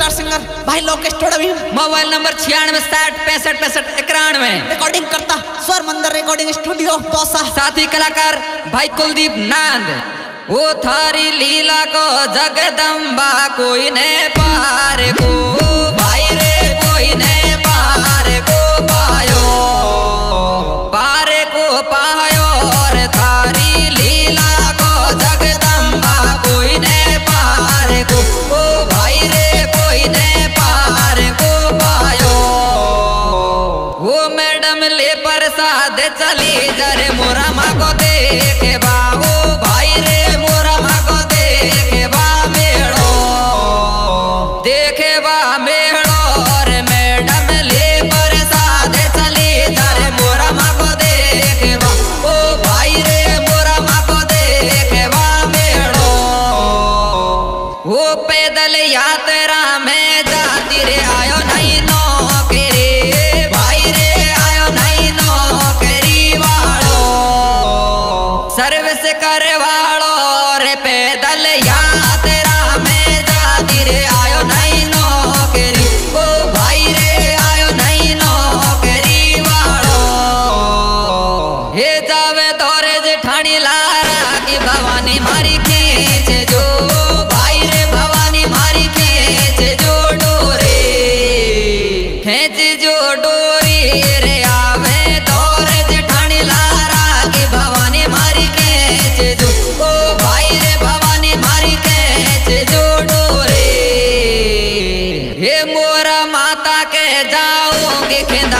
Star singer भाई Lokesh टोडवी mobile number छियानवे साठ पैंसठ पैंसठ इक्यानवे। रिकॉर्डिंग करता स्वर मंदिर रिकॉर्डिंग स्टूडियो दौसा साथी कलाकार भाई कुलदीप नांद। वो थारी लीला को जगदम्बा कोई ने पार को। चली जरे मोरा मागो देखे बाबू भाई रे मोरा मागो देखे बा मेड़ो। देखे बा मेड़ो रे मैडम ले पर साधे चली जरे मोरा मागो देखे बा। भाई रे मोरा मागो देखे बा मेड़ो। वो पैदल यात्रा में जाती रे, आयो नहीं I don't get down.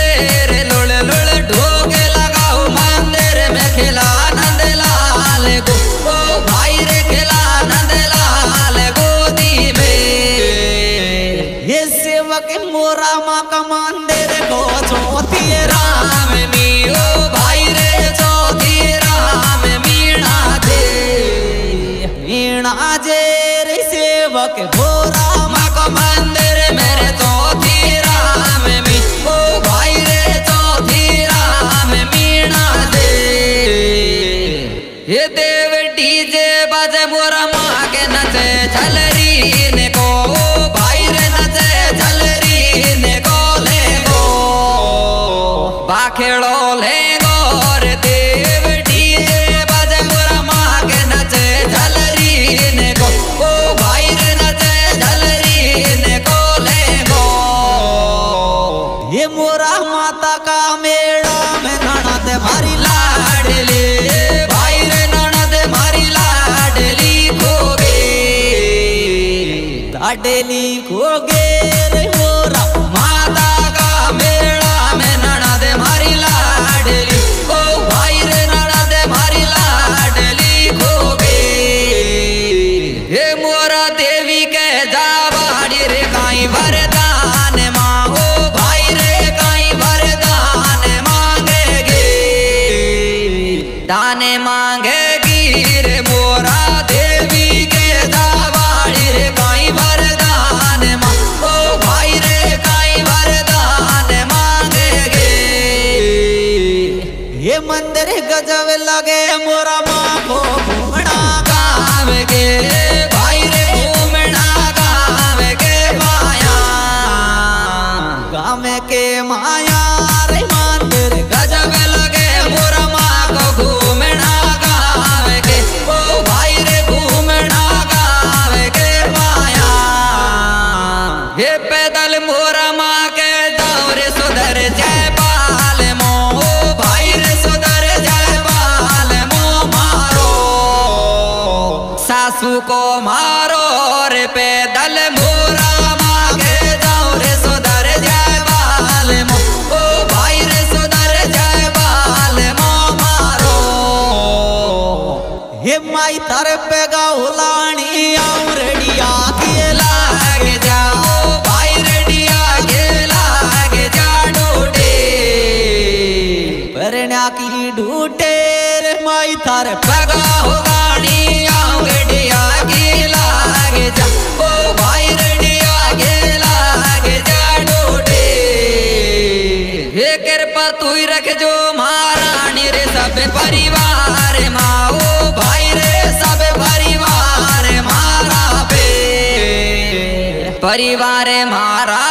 वीणा जेर सेवक हो राम को मंदिर मेरे तो ये देव डीजे बजे मोरा माँ के नचे चल रही अडेली खो गेर हो ये पैदल मोरा माँ के दौर सुधर जाए बाल मो। भाई रे सुधर जाए बाल मो, मारो। सासू को मारो रे पैदल मोरा परिवार माओ भाई सब परिवार मारा पे। परिवार मारा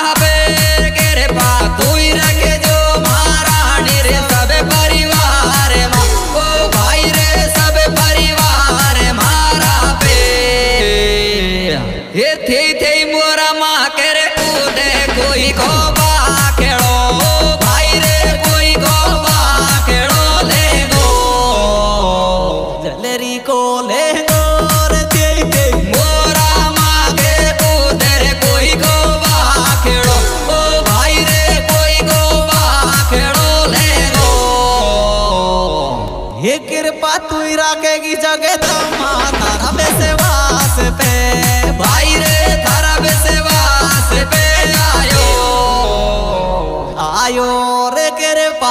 आयो रे कृपा